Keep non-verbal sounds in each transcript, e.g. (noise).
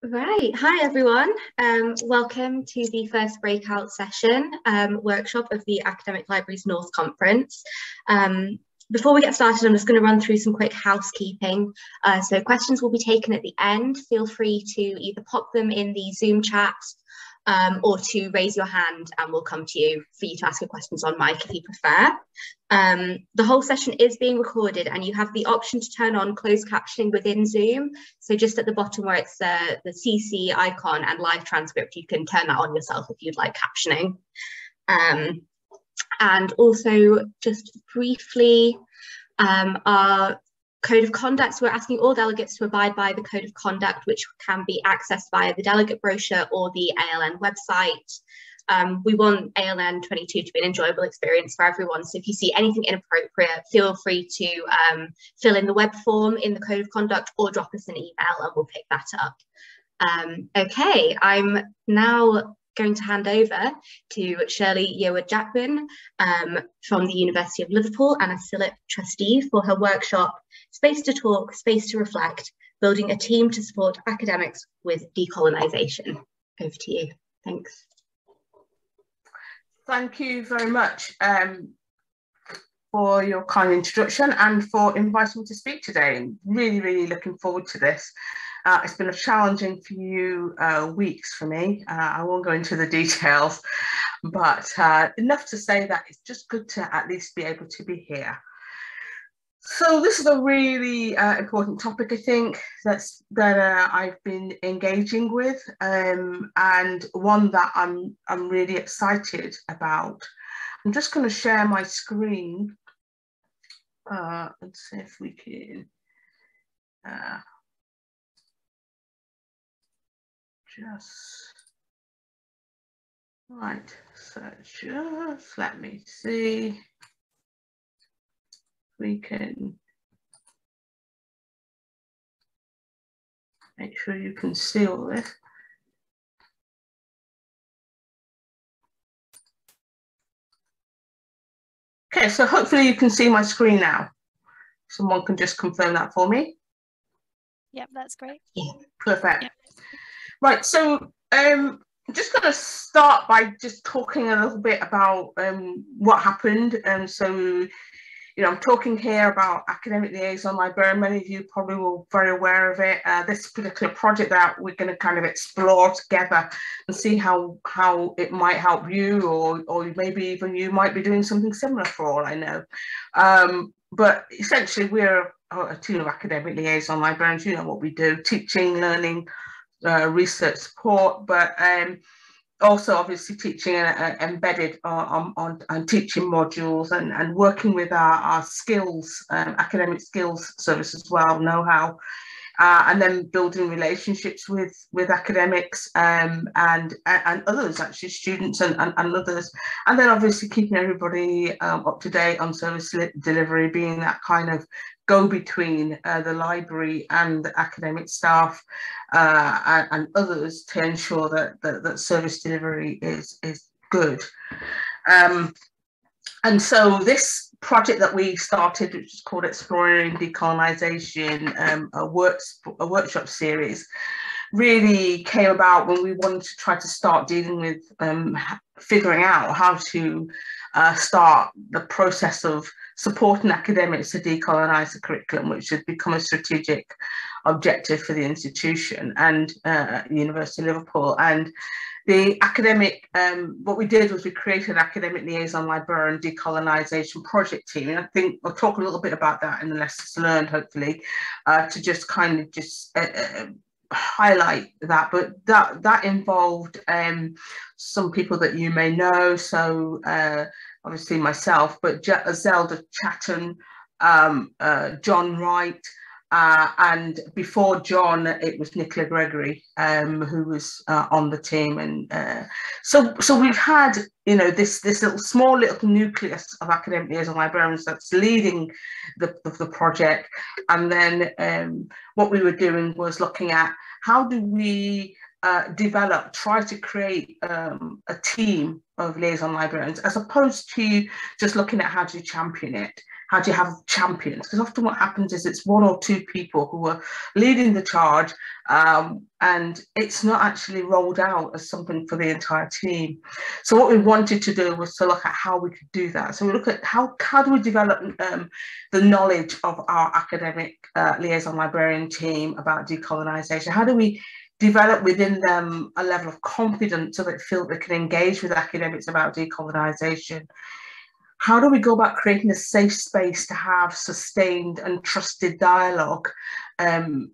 Right. Hi, everyone. Um, welcome to the first breakout session um, workshop of the Academic Libraries North Conference. Um, before we get started, I'm just going to run through some quick housekeeping. Uh, so questions will be taken at the end. Feel free to either pop them in the Zoom chat um, or to raise your hand and we'll come to you for you to ask your questions on mic if you prefer. Um, the whole session is being recorded and you have the option to turn on closed captioning within Zoom. So just at the bottom where it's uh, the CC icon and live transcript, you can turn that on yourself if you'd like captioning. Um, and also just briefly, um, our Code of conduct, we're asking all delegates to abide by the Code of Conduct, which can be accessed via the delegate brochure or the ALN website. Um, we want ALN 22 to be an enjoyable experience for everyone. So if you see anything inappropriate, feel free to um, fill in the web form in the Code of Conduct or drop us an email and we'll pick that up. Um, okay, I'm now going to hand over to Shirley Yearwood Jackman um, from the University of Liverpool and a CILIP trustee for her workshop, Space to Talk, Space to Reflect, Building a Team to Support Academics with Decolonisation. Over to you. Thanks. Thank you very much um, for your kind introduction and for inviting me to speak today. Really, really looking forward to this. Uh, it's been a challenging few uh, weeks for me. Uh, I won't go into the (laughs) details, but uh, enough to say that it's just good to at least be able to be here. So this is a really uh, important topic, I think, that's that uh, I've been engaging with, um, and one that I'm I'm really excited about. I'm just going to share my screen. let's see if we can. Just right so just let me see we can make sure you can see all this. Okay so hopefully you can see my screen now. Someone can just confirm that for me. Yep that's great. Perfect. Yep. Right, so um, I'm just going to start by just talking a little bit about um, what happened. And um, so, you know, I'm talking here about academic liaison librarian. Many of you probably will very aware of it. Uh, this particular project that we're going to kind of explore together and see how how it might help you, or or maybe even you might be doing something similar for all I know. Um, but essentially, we're a team of academic liaison librarians. You know what we do: teaching, learning, uh, research support, but um, also obviously teaching uh, embedded on, on, on, teaching modules and, and working with our, our skills, um, academic skills service as well, know-how, uh, and then building relationships with with academics um, and and others actually students and, and, and, others and then obviously keeping everybody um, up to date on service delivery being that kind of go between uh, the library and the academic staff uh, and, and, others to ensure that, that, that service delivery is, is good. Um, and so this project that we started, which is called Exploring Decolonisation, um, a, works, a workshop series, really came about when we wanted to try to start dealing with um, figuring out how to uh, start the process of supporting academics to decolonise the curriculum, which has become a strategic objective for the institution and uh, University of Liverpool. And the academic, um, what we did was we created an academic liaison librarian decolonisation project team. And I think we'll talk a little bit about that in the lessons learned, hopefully, uh, to just kind of just uh, uh highlight that. But that that involved um, some people that you may know. So uh, obviously myself, but Zelda Chatton, um, uh, John Wright, uh, and before John, it was Nicola Gregory um, who was uh, on the team, and uh, so so we've had you know this this little small little nucleus of academic liaison librarians that's leading the, the, project, and then um, what we were doing was looking at how do we uh, develop, try to create um, a team of liaison librarians as opposed to just looking at how to champion it. How do you have champions? Because often what happens is it's one or two people who are leading the charge um, and it's not actually rolled out as something for the entire team. So what we wanted to do was to look at how we could do that. So we look at how, how do we develop um, the knowledge of our academic uh, liaison librarian team about decolonisation? How do we develop within them a level of confidence so that they feel they can engage with academics about decolonisation? How do we go about creating a safe space to have sustained and trusted dialogue um,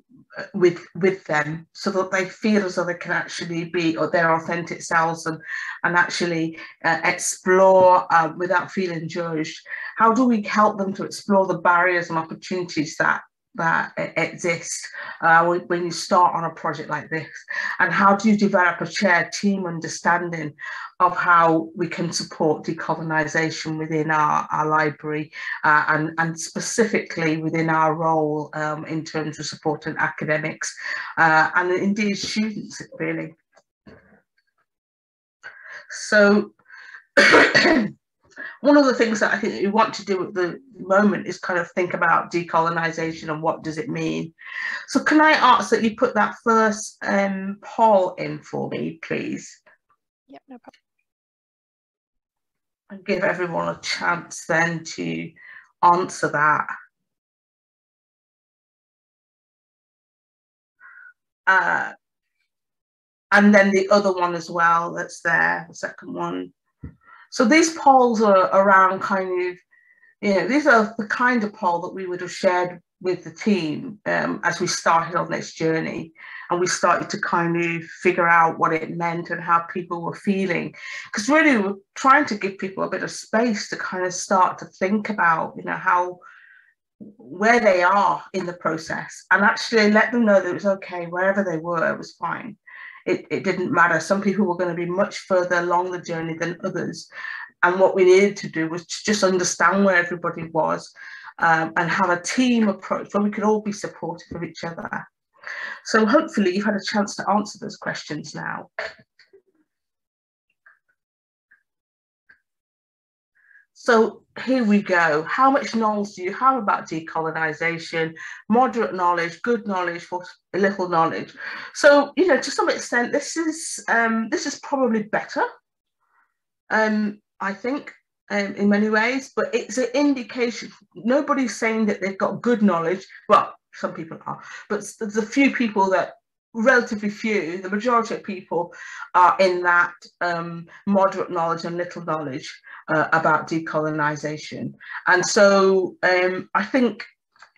with with them so that they feel as though they can actually be or their authentic selves and and actually uh, explore uh, without feeling judged? How do we help them to explore the barriers and opportunities that that exist uh, when you start on a project like this and how do you develop a shared team understanding of how we can support decolonisation within our, our library uh, and, and specifically within our role um, in terms of supporting academics uh, and indeed students really. So (clears throat) (coughs) one of the things that I think we want to do at the moment is kind of think about decolonisation and what does it mean. So can I ask that you put that first um, poll in for me, please? Yep, no problem. And give everyone a chance then to answer that. Uh, and then the other one as well that's there, the second one. So these polls are around kind of, you know, these are the kind of poll that we would have shared with the team um, as we started on this journey. And we started to kind of figure out what it meant and how people were feeling. Because really we're trying to give people a bit of space to kind of start to think about you know how where they are in the process. And actually let them know that it was okay wherever they were it was fine it, it didn't matter. Some people were going to be much further along the journey than others. And what we needed to do was to just understand where everybody was um, and have a team approach where we could all be supportive of each other. So hopefully you've had a chance to answer those questions now. So here we go. How much knowledge do you have about decolonisation? Moderate knowledge, good knowledge, little knowledge. So you know, to some extent, this is um, this is probably better. Um, I think um, in many ways, but it's an indication. Nobody's saying that they've got good knowledge. Well, some people are, but there's a few people that relatively few, the majority of people are in that um, moderate knowledge and little knowledge uh, about decolonisation. And so um, I think,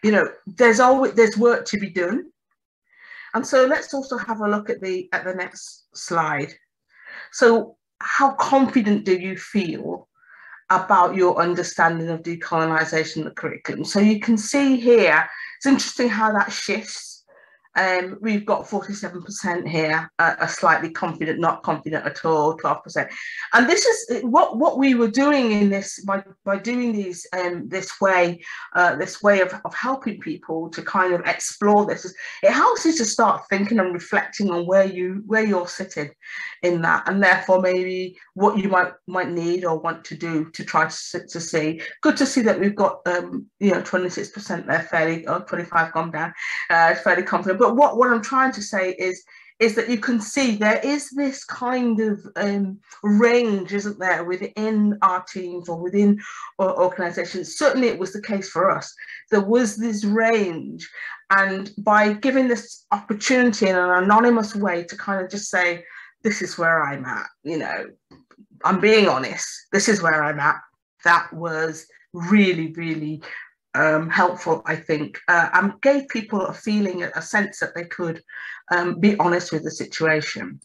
you know, there's always there's work to be done. And so let's also have a look at the at the next slide. So how confident do you feel about your understanding of decolonisation the curriculum? So you can see here, it's interesting how that shifts um, we've got 47% here, uh, a slightly confident, not confident at all, 12%. And this is what, what we were doing in this, by, by doing these um, this way, uh, this way of, of helping people to kind of explore this, it helps you to start thinking and reflecting on where, you, where you're sitting in that, and therefore maybe what you might, might need or want to do to try to, to see. Good to see that we've got, um, you know, 26% there fairly, or 25 gone down, uh, fairly confident. But but what, what I'm trying to say is is that you can see there is this kind of um, range, isn't there, within our teams or within our organisations. Certainly, it was the case for us. There was this range, and by giving this opportunity in an anonymous way to kind of just say, "This is where I'm at," you know, I'm being honest. This is where I'm at. That was really, really um, helpful, I think, uh, and gave people a feeling, a sense that they could um, be honest with the situation.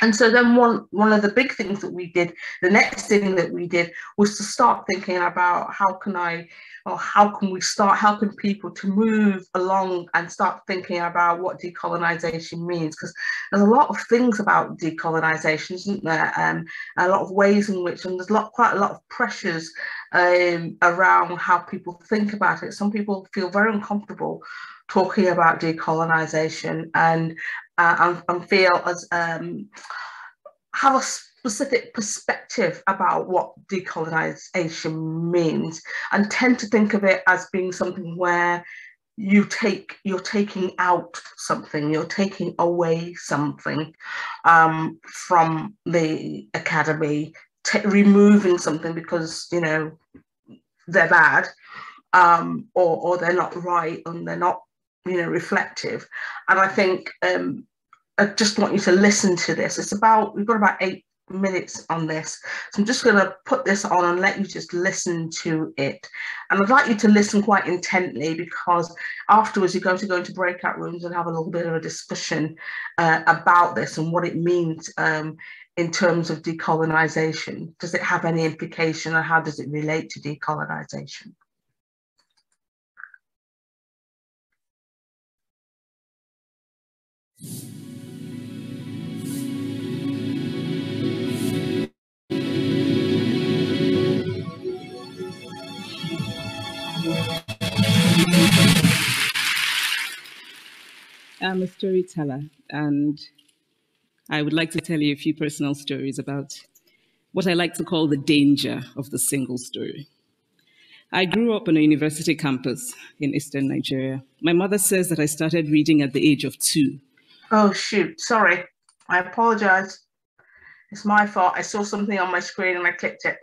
And so then one, one of the big things that we did, the next thing that we did was to start thinking about how can I, or how can we start helping people to move along and start thinking about what decolonisation means? Because there's a lot of things about decolonisation, isn't there? Um, a lot of ways in which, and there's a lot, quite a lot of pressures um, around how people think about it. Some people feel very uncomfortable talking about decolonisation and and, and, feel as um, have a specific perspective about what decolonization means and tend to think of it as being something where you take you're taking out something you're taking away something um, from the academy removing something because you know they're bad um, or or they're not right and they're not you know reflective. And i think um, i just want you to listen to this it's about we've got about eight minutes on this. So I'm just going to put this on and let you just listen to it. And I'd like you to listen quite intently because afterwards you're going to go into breakout rooms and have a little bit of a discussion uh, about this and what it means um, in terms of decolonization. Does it have any implication or how does it relate to decolonization? I'm a storyteller, and I would like to tell you a few personal stories about what I like to call the danger of the single story. I grew up on a university campus in eastern Nigeria. My mother says that I started reading at the age of two. Oh, shoot. Sorry. I apologize. It's my fault. I saw something on my screen and I clicked it.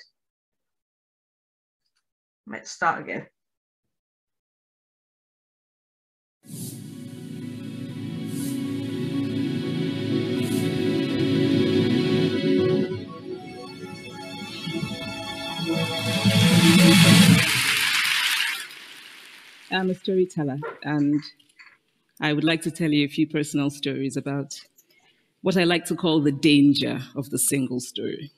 Let's start again. I'm a storyteller, and I would like to tell you a few personal stories about what I like to call the danger of the single story.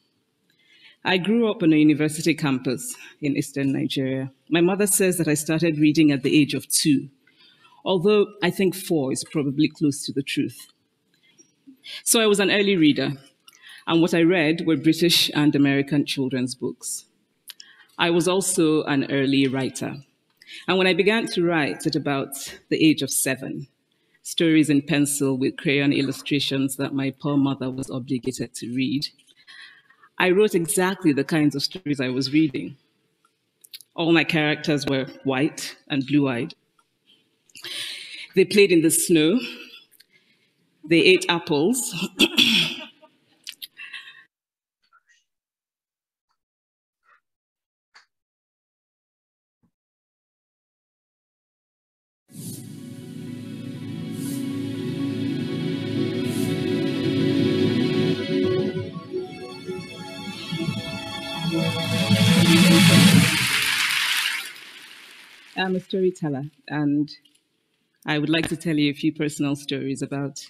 I grew up on a university campus in eastern Nigeria. My mother says that I started reading at the age of two, although I think four is probably close to the truth. So I was an early reader, and what I read were British and American children's books. I was also an early writer. And when I began to write at about the age of seven, stories in pencil with crayon illustrations that my poor mother was obligated to read, I wrote exactly the kinds of stories I was reading. All my characters were white and blue eyed. They played in the snow. They ate apples. (clears throat) I'm a storyteller, and I would like to tell you a few personal stories about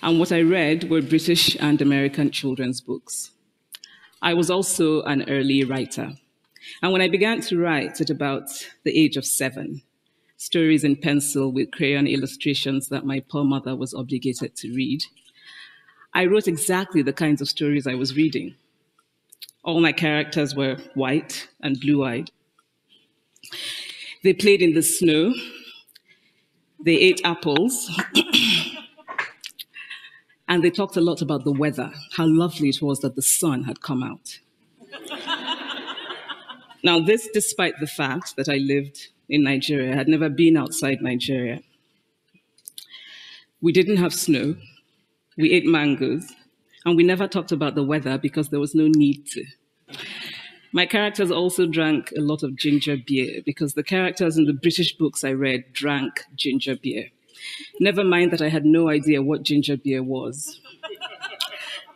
and what I read were British and American children's books. I was also an early writer. And when I began to write at about the age of seven, stories in pencil with crayon illustrations that my poor mother was obligated to read, I wrote exactly the kinds of stories I was reading. All my characters were white and blue eyed. They played in the snow. They ate apples. (coughs) and they talked a lot about the weather, how lovely it was that the sun had come out. (laughs) now, this despite the fact that I lived in Nigeria, I had never been outside Nigeria. We didn't have snow. We ate mangoes. And we never talked about the weather because there was no need to. My characters also drank a lot of ginger beer because the characters in the British books I read drank ginger beer. Never mind that I had no idea what ginger beer was.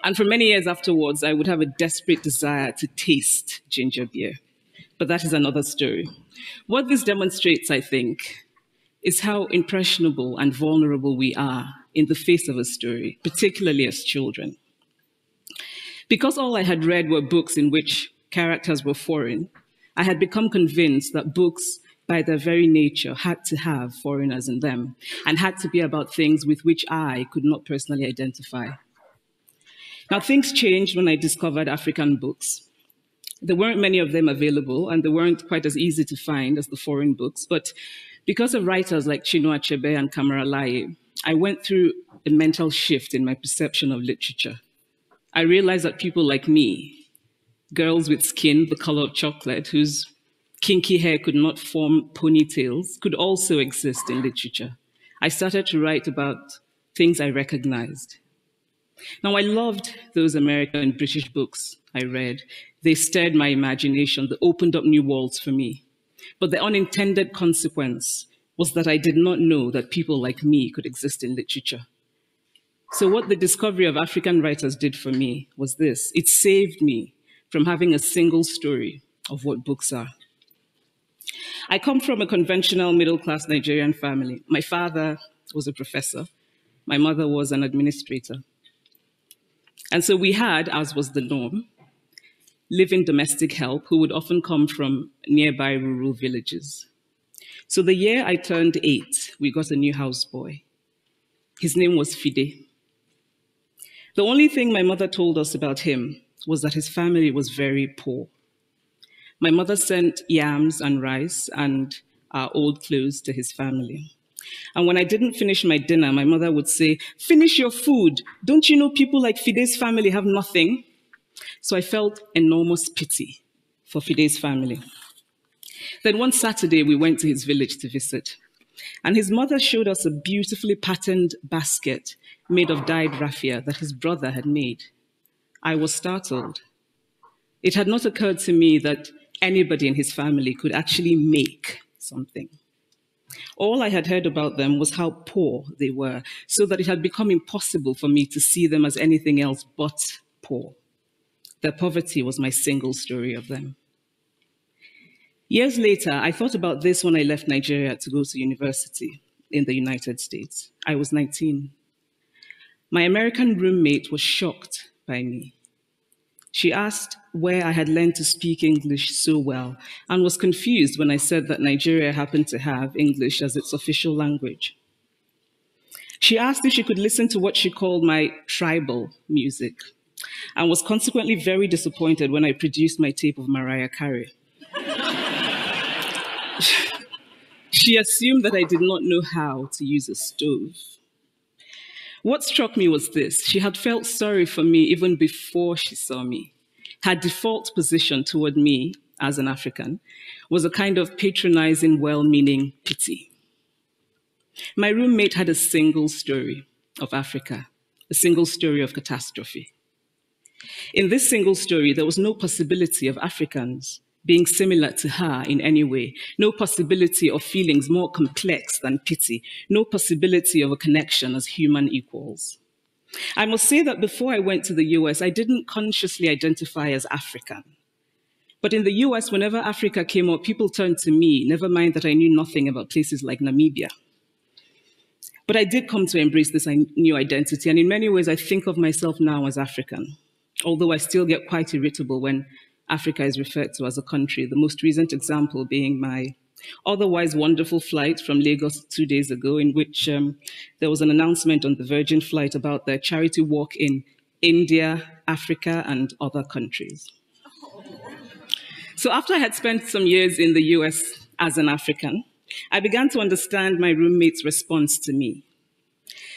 And for many years afterwards, I would have a desperate desire to taste ginger beer. But that is another story. What this demonstrates, I think, is how impressionable and vulnerable we are in the face of a story, particularly as children. Because all I had read were books in which characters were foreign, I had become convinced that books, by their very nature, had to have foreigners in them and had to be about things with which I could not personally identify. Now, things changed when I discovered African books. There weren't many of them available, and they weren't quite as easy to find as the foreign books. But because of writers like Chinua Achebe and Camara Laye, I went through a mental shift in my perception of literature. I realized that people like me, girls with skin the color of chocolate, whose kinky hair could not form ponytails, could also exist in literature. I started to write about things I recognized. Now, I loved those American and British books I read. They stirred my imagination, they opened up new worlds for me. But the unintended consequence was that I did not know that people like me could exist in literature. So, what the discovery of African writers did for me was this it saved me from having a single story of what books are. I come from a conventional middle class Nigerian family. My father was a professor, my mother was an administrator. And so we had, as was the norm, living domestic help who would often come from nearby rural villages. So the year I turned eight, we got a new houseboy. His name was Fide. The only thing my mother told us about him was that his family was very poor. My mother sent yams and rice and our old clothes to his family. And when I didn't finish my dinner, my mother would say, Finish your food. Don't you know people like Fide's family have nothing? So I felt enormous pity for Fide's family. Then one Saturday, we went to his village to visit. And his mother showed us a beautifully patterned basket made of dyed raffia that his brother had made. I was startled. It had not occurred to me that anybody in his family could actually make something. All I had heard about them was how poor they were, so that it had become impossible for me to see them as anything else but poor. Their poverty was my single story of them. Years later, I thought about this when I left Nigeria to go to university in the United States. I was 19. My American roommate was shocked by me. She asked where I had learned to speak English so well and was confused when I said that Nigeria happened to have English as its official language. She asked if she could listen to what she called my tribal music and was consequently very disappointed when I produced my tape of Mariah Carey. (laughs) she assumed that I did not know how to use a stove. What struck me was this she had felt sorry for me even before she saw me. Her default position toward me as an African was a kind of patronizing, well meaning pity. My roommate had a single story of Africa, a single story of catastrophe. In this single story, there was no possibility of Africans being similar to her in any way, no possibility of feelings more complex than pity, no possibility of a connection as human equals. I must say that before I went to the US, I didn't consciously identify as African. But in the US, whenever Africa came up, people turned to me, never mind that I knew nothing about places like Namibia. But I did come to embrace this new identity, and in many ways, I think of myself now as African, although I still get quite irritable when Africa is referred to as a country, the most recent example being my otherwise wonderful flight from Lagos two days ago, in which um, there was an announcement on the Virgin flight about their charity walk in India, Africa, and other countries. So, after I had spent some years in the US as an African, I began to understand my roommate's response to me.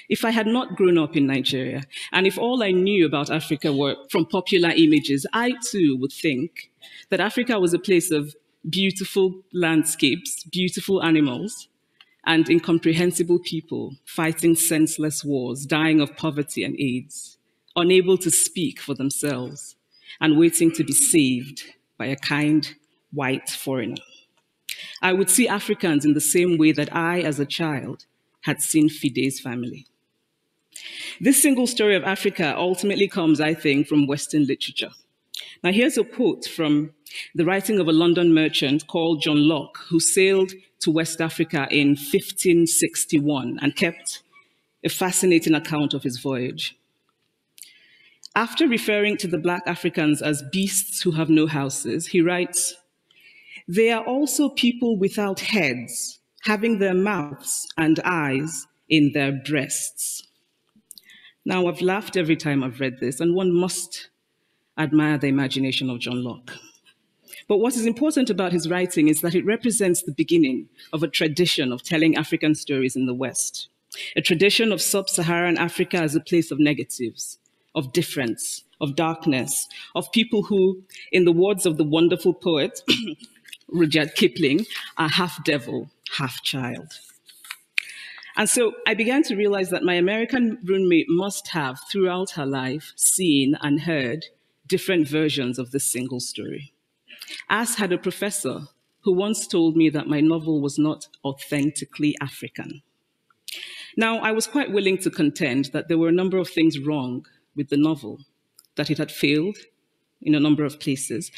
If I had not grown up in Nigeria, and if all I knew about Africa were from popular images, I too would think that Africa was a place of beautiful landscapes, beautiful animals, and incomprehensible people fighting senseless wars, dying of poverty and AIDS, unable to speak for themselves, and waiting to be saved by a kind white foreigner. I would see Africans in the same way that I, as a child, had seen Fide's family. This single story of Africa ultimately comes, I think, from Western literature. Now, here's a quote from the writing of a London merchant called John Lok, who sailed to West Africa in 1561 and kept a fascinating account of his voyage. After referring to the Black Africans as beasts who have no houses, he writes, They are also people without heads, having their mouths and eyes in their breasts. Now, I've laughed every time I've read this, and one must admire the imagination of John Lok. But what is important about his writing is that it represents the beginning of a tradition of telling African stories in the West. a tradition of sub Saharan Africa as a place of negatives, of difference, of darkness, of people who, in the words of the wonderful poet (coughs) Rudyard Kipling, are half devil, half child. And so I began to realize that my American roommate must have, throughout her life, seen and heard different versions of this single story. As had a professor who once told me that my novel was not authentically African. Now, I was quite willing to contend that there were a number of things wrong with the novel, that it had failed in a number of places,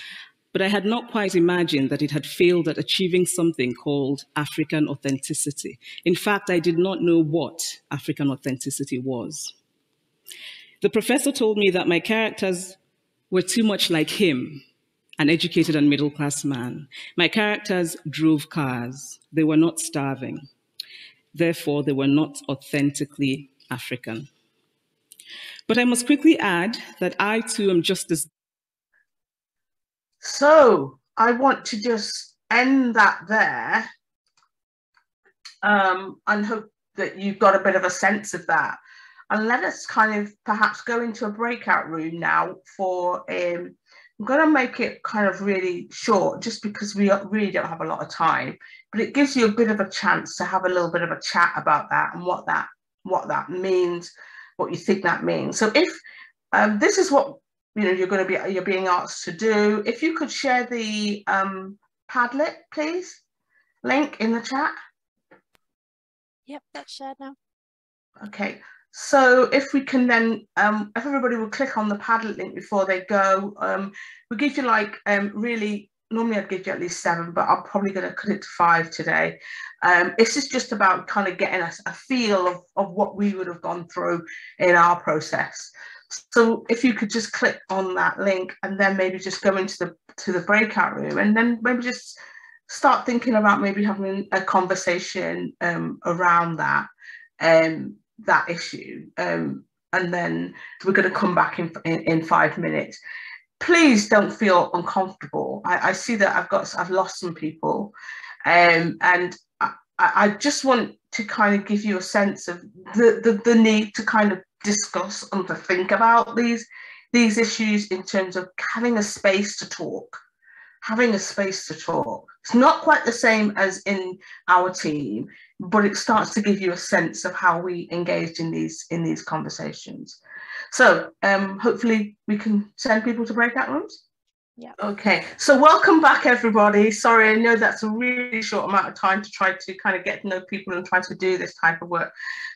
but I had not quite imagined that it had failed at achieving something called African authenticity. In fact, I did not know what African authenticity was. The professor told me that my characters were too much like him, an educated and middle class man. My characters drove cars, they were not starving. Therefore, they were not authentically African. But I must quickly add that I too am just as so I want to just end that there um, and hope that you've got a bit of a sense of that. And let us kind of perhaps go into a breakout room now for, um, I'm going to make it kind of really short just because we really don't have a lot of time, but it gives you a bit of a chance to have a little bit of a chat about that and what that, what that means, what you think that means. So if um, this is what you know you're going to be you're being asked to do. If you could share the um, Padlet, please, link in the chat. Yep, that's shared now. Okay, so if we can then, um, if everybody will click on the Padlet link before they go, um, we give you like um, really, normally I'd give you at least seven, but I'm probably going to cut it to five today. Um, this is just about kind of getting us a feel of, of what we would have gone through in our process. So if you could just click on that link and then maybe just go into the to the breakout room and then maybe just start thinking about maybe having a conversation um, around that um, that issue. Um, and then we're going to come back in, in, in five minutes. Please don't feel uncomfortable. I, I, see that I've got I've lost some people, um, and I, I just want to kind of give you a sense of the, the, the need to kind of discuss and to think about these these issues in terms of having a space to talk having a space to talk. It's not quite the same as in our team but it starts to give you a sense of how we engaged in these in these conversations. So um, hopefully we can send people to breakout rooms yeah. Okay. So welcome back, everybody. Sorry, I know that's a really short amount of time to try to kind of get to know people and try to do this type of work.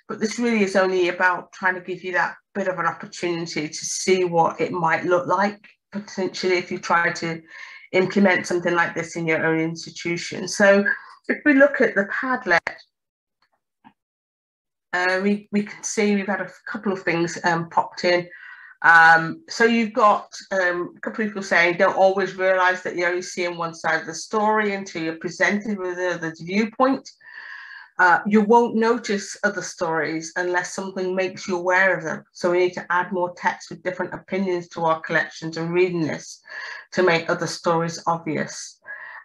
But this really is only about trying to give you that bit of an opportunity to see what it might look like potentially if you try to implement something like this in your own institution. So if we look at the Padlet, uh, we, we can see we've had a couple of things um, popped in. Um, so you've got um, a couple of people saying don't always realise that you're only seeing one side of the story until you're presented with another viewpoint. Uh, you won't notice other stories unless something makes you aware of them. So we need to add more text with different opinions to our collections and reading this to make other stories obvious.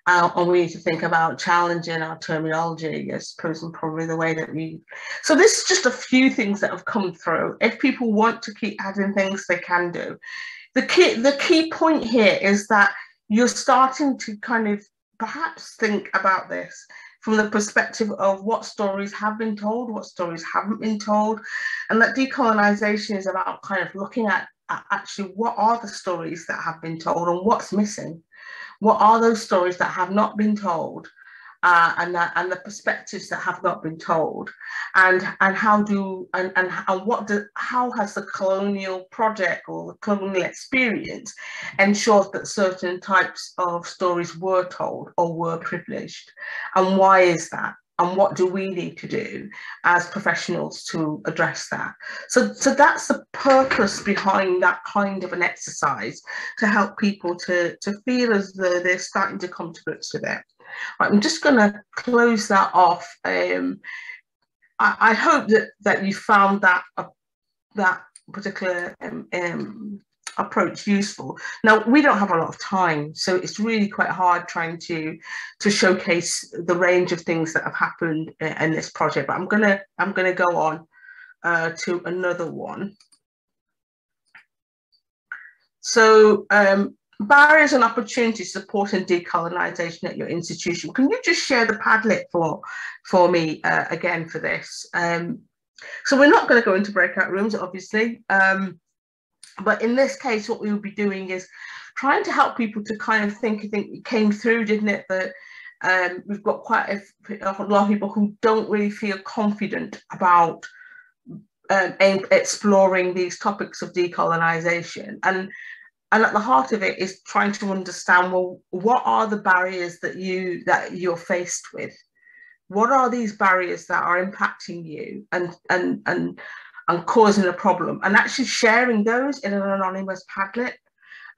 Uh, and we need to think about challenging our terminology, I suppose, probably the way that we. So this is just a few things that have come through. If people want to keep adding things, they can do. The key, the key point here is that you're starting to kind of perhaps think about this from the perspective of what stories have been told, what stories haven't been told, and that decolonization is about kind of looking at actually what are the stories that have been told and what's missing what are those stories that have not been told uh, and that, and the perspectives that have not been told? And and how do and, and, and what do, how has the colonial project or the colonial experience ensured that certain types of stories were told or were privileged? And why is that and what do we need to do as professionals to address that? So so that's the purpose behind that kind of an exercise to help people to to feel as though they're starting to come to grips with it. I'm just going to close that off. Um, I, I, hope that that you found that uh, that particular um, um, approach useful. Now we don't have a lot of time, so it's really quite hard trying to to showcase the range of things that have happened in this project. But I'm gonna I'm gonna go on uh, to another one. So um, barriers and opportunities supporting decolonisation at your institution. Can you just share the Padlet for for me uh, again for this? Um, so we're not going to go into breakout rooms, obviously. Um, but in this case, what we will be doing is trying to help people to kind of think, I think it came through, didn't it, that um, we've got quite a, a, lot of people who don't really feel confident about um, exploring these topics of decolonisation. And and at the heart of it is trying to understand well what are the barriers that you that you're faced with what are these barriers that are impacting you and and and and causing a problem. And actually sharing those in an anonymous padlet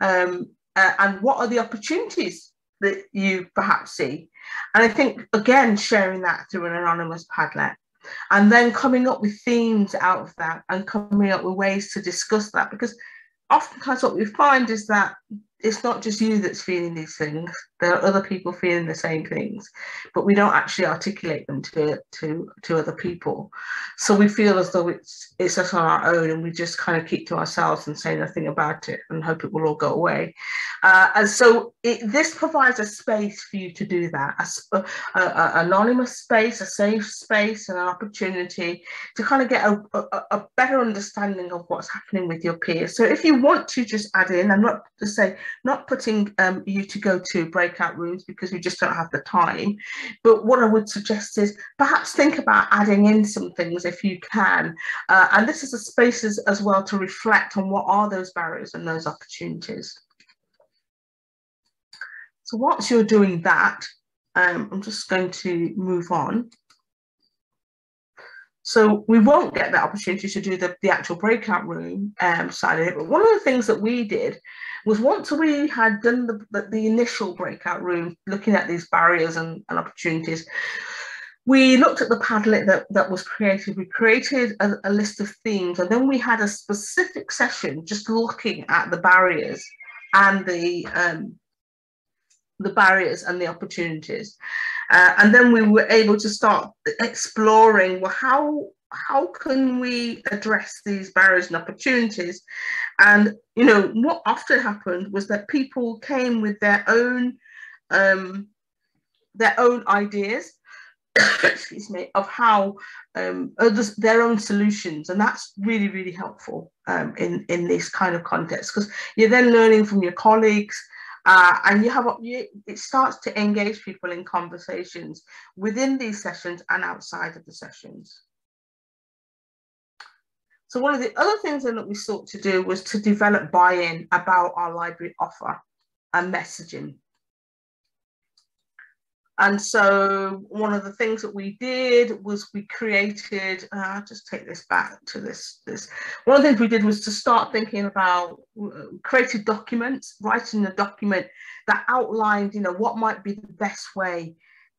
um, uh, and what are the opportunities that you perhaps see? And i think again sharing that through an anonymous padlet and then coming up with themes out of that and coming up with ways to discuss that because oftentimes what we find is that it's not just you that's feeling these things there are other people feeling the same things but we don't actually articulate them to to to other people. So we feel as though it's it's us on our own and we just kind of keep to ourselves and say nothing about it and hope it will all go away. Uh, and so it, this provides a space for you to do that a, a, a, anonymous space a safe space and an opportunity to kind of get a, a, better understanding of what's happening with your peers. So if you want to just add in i'm not to say not putting um, you to go to breakout rooms because we just don't have the time. But what I would suggest is perhaps think about adding in some things if you can. Uh, and this is a space as, as well to reflect on what are those barriers and those opportunities. So once you're doing that, um, I'm just going to move on. So we won't get that opportunity to do the, the actual breakout room um, side of it. But one of the things that we did was once we had done the, the, the initial breakout room, looking at these barriers and, and, opportunities, we looked at the Padlet that, that was created. We created a, a list of themes, and then we had a specific session just looking at the barriers and the um, the barriers and the opportunities. Uh, and then we were able to start exploring well, how how can we address these barriers and opportunities? And you know what often happened was that people came with their own um, their own ideas, (coughs) excuse me, of how um, others, their own solutions, and that's really really helpful um, in in this kind of context because you're then learning from your colleagues. Uh, and you have you, it starts to engage people in conversations within these sessions and outside of the sessions. So one of the other things that we sought to do was to develop buy-in about our library offer and messaging. And so one of the things that we did was we created, uh, I'll just take this back to this, this. One of the things we did was to start thinking about uh, created documents, writing a document that outlined, you know, what might be the best way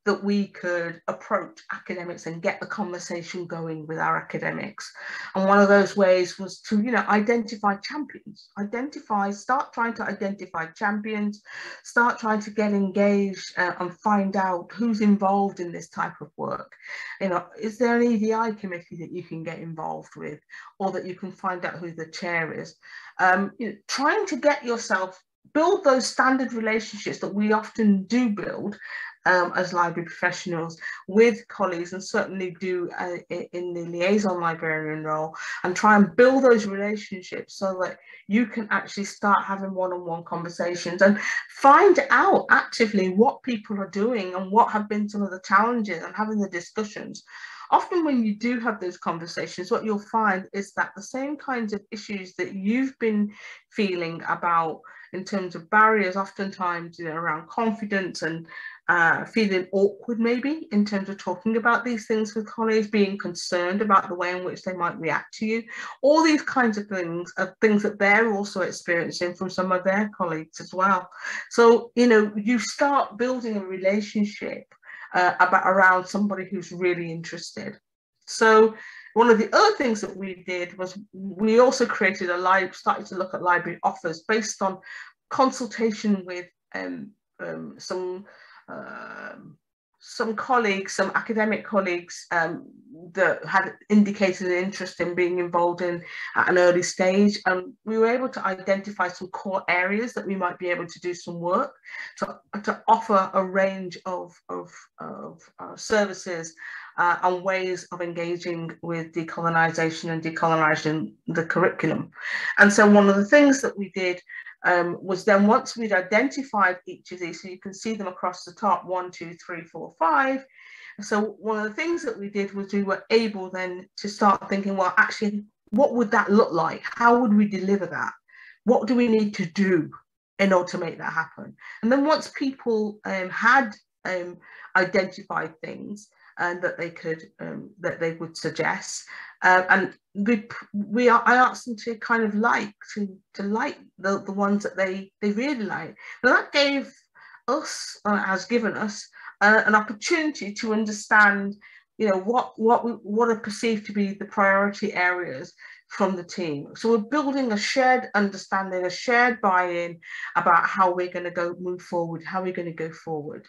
that we could approach academics and get the conversation going with our academics. And one of those ways was to, you know, identify champions, identify, start trying to identify champions, start trying to get engaged uh, and find out who's involved in this type of work. You know, is there an EDI committee that you can get involved with or that you can find out who the chair is? Um, you know, trying to get yourself build those standard relationships that we often do build um, as library professionals with colleagues and certainly do uh, in the liaison librarian role and try and build those relationships so that you can actually start having one-on-one conversations and find out actively what people are doing and what have been some of the challenges and having the discussions. Often when you do have those conversations, what you'll find is that the same kinds of issues that you've been feeling about in terms of barriers, oftentimes you know, around confidence and uh, feeling awkward maybe in terms of talking about these things with colleagues, being concerned about the way in which they might react to you. All these kinds of things are things that they're also experiencing from some of their colleagues as well. So, you know, you start building a relationship uh, about around somebody who's really interested. So One of the other things that we did was we also created a live, started to look at library offers based on consultation with um, um, some um, some colleagues, some academic colleagues um, that had indicated an interest in being involved in at an early stage. And we were able to identify some core areas that we might be able to do some work to, to offer a range of, of, of uh, services uh, and ways of engaging with decolonisation and decolonising the curriculum. And so one of the things that we did um, was then once we'd identified each of these, so you can see them across the top, one, two, three, four, five. So one of the things that we did was we were able then to start thinking, well, actually, what would that look like? How would we deliver that? What do we need to do in order to make that happen? And then once people um, had um, identified things, and that they could um, that they would suggest. Uh, and we we are, I asked them to kind of like to to like the, the ones that they they really like. And that gave us uh, has given us uh, an opportunity to understand you know what what we, what are perceived to be the priority areas from the team. So we're building a shared understanding, a shared buy-in about how we're going to go move forward, how we're going to go forward.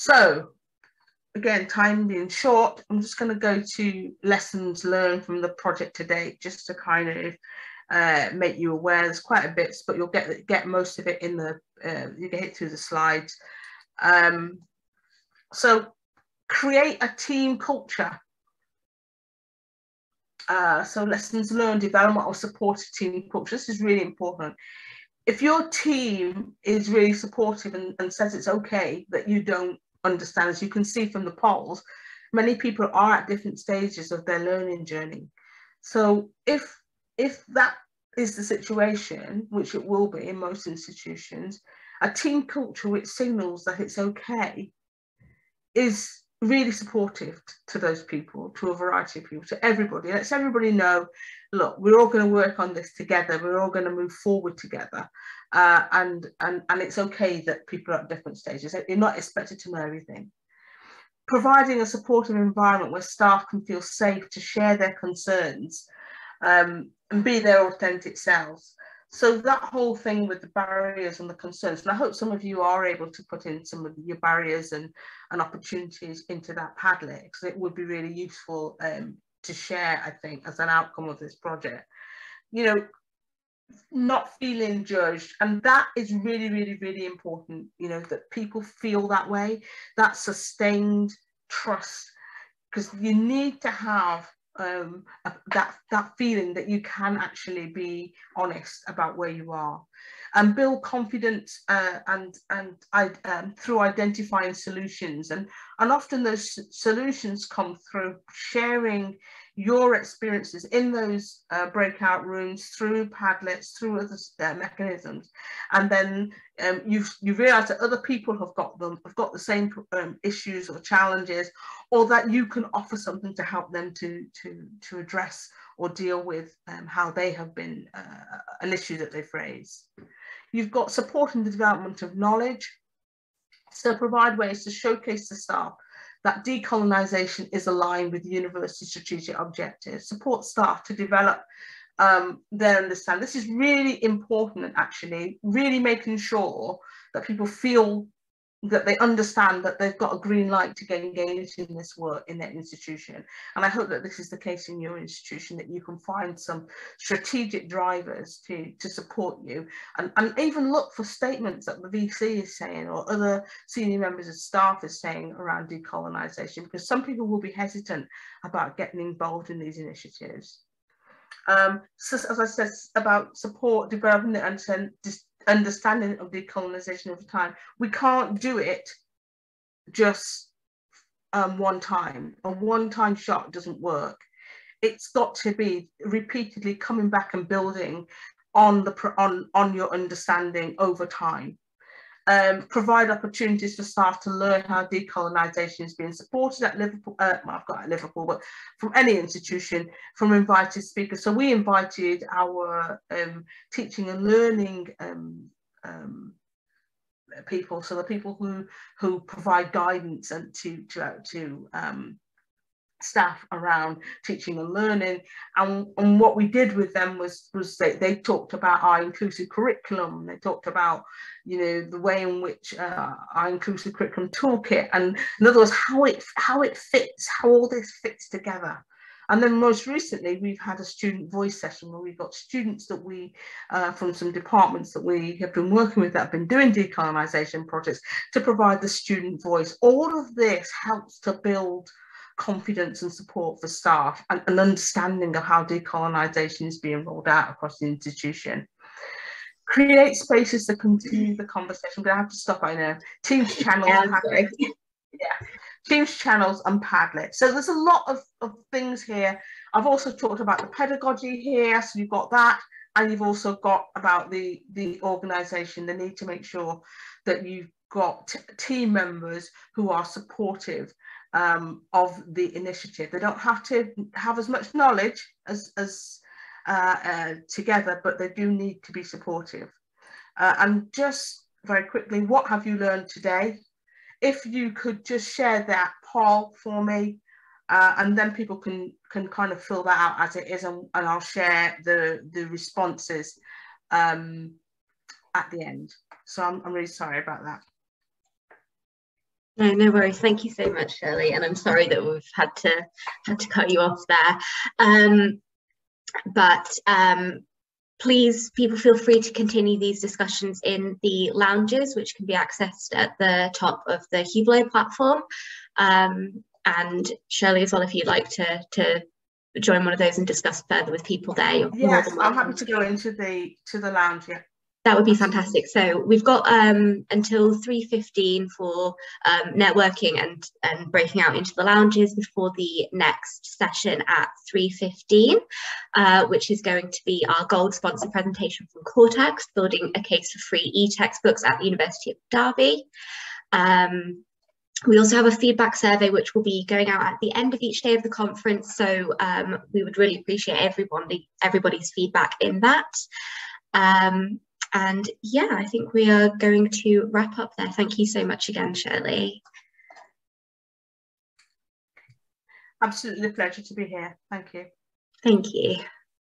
So again, time being short, I'm just going to go to lessons learned from the project today, just to kind of uh, make you aware. There's quite a bit, but you'll get get most of it in the uh, you get it through the slides. Um, so create a team culture. Uh, so lessons learned, development or supported team culture. This is really important. If your team is really supportive and, and says it's okay that you don't understand, as you can see from the polls, many people are at different stages of their learning journey. So if if that is the situation, which it will be in most institutions, a team culture which signals that it's okay is really supportive to those people, to a variety of people, to everybody. Let's everybody know, look, we're all going to work on this together. We're all going to move forward together. Uh, and, and, and it's okay that people are at different stages. You're not expected to know everything. Providing a supportive environment where staff can feel safe to share their concerns um, and be their authentic selves so that whole thing with the barriers and the concerns, and I hope some of you are able to put in some of your barriers and, and opportunities into that Padlet, because it would be really useful um, to share, I think, as an outcome of this project. You know, not feeling judged and that is really really really important you know that people feel that way that sustained trust because you need to have um, that that feeling that you can actually be honest about where you are. And build confidence uh, and and um, through identifying solutions. And and often those solutions come through sharing your experiences in those uh, breakout rooms through Padlets, through other uh, mechanisms, and then um, you've you realise that other people have got them, have got the same um, issues or challenges, or that you can offer something to help them to to to address or deal with um, how they have been uh, an issue that they've raised. You've got support in the development of knowledge, so provide ways to showcase the staff that decolonisation is aligned with university strategic objectives, support staff to develop um, their understanding. This is really important, actually, really making sure that people feel that they understand that they've got a green light to get engaged in this work in their institution. And I hope that this is the case in your institution, that you can find some strategic drivers to, to support you and, and even look for statements that the VC is saying or other senior members of staff is saying around decolonisation, because some people will be hesitant about getting involved in these initiatives. Um, so as I said, about support, development and understanding of decolonisation over time. We can't do it just um, one time. A one-time shot doesn't work. It's got to be repeatedly coming back and building on the on on your understanding over time um, provide opportunities for staff to learn how decolonisation is being supported at Liverpool, uh, well, I've got at Liverpool, but from any institution, from invited speakers. So we invited our um, teaching and learning um, um people, so the people who who provide guidance and to to to um, staff around teaching and learning. And, and what we did with them was was they, they talked about our inclusive curriculum. They talked about you know the way in which uh, our inclusive curriculum toolkit and in other words how it how it fits how all this fits together. And then most recently, we've had a student voice session where we've got students that we, uh, from some departments that we have been working with that have been doing decolonisation projects to provide the student voice. All of this helps to build confidence and support for staff and an understanding of how decolonisation is being rolled out across the institution. Create spaces to continue the conversation. I'm going to have to stop, I know. Teams (laughs) channels. Yeah, (laughs) yeah. Teams channels and Padlet. So there's a lot of, of things here. I've also talked about the pedagogy here, so you've got that, and you've also got about the, the organisation, the need to make sure that you've got team members who are supportive um, of the initiative. They don't have to have as much knowledge as, as uh, uh, together, but they do need to be supportive. Uh, and just very quickly, what have you learned today? If you could just share that, Paul, for me, uh, and then people can can kind of fill that out as it is, and, and I'll share the the responses um, at the end. So I'm, I'm really sorry about that. No, no worries. Thank you so much, Shirley. And I'm sorry that we've had to had to cut you off there. Um, but um, please, people feel free to continue these discussions in the lounges, which can be accessed at the top of the Hubilo platform. Um, and Shirley, as well, if you'd like to to join one of those and discuss further with people there. Yes, I'm happy to go into the to the lounge. Yeah. That would be fantastic. So we've got um, until 3.15 for um, networking and, and breaking out into the lounges before the next session at 3.15, uh, which is going to be our gold sponsor presentation from Kortext, building a case for free e-textbooks at the University of Derby. Um, we also have a feedback survey which will be going out at the end of each day of the conference. So um, we would really appreciate everybody, everybody's feedback in that. Um, and yeah, I think we are going to wrap up there. Thank you so much again, Shirley. Absolutely a pleasure to be here. Thank you. Thank you.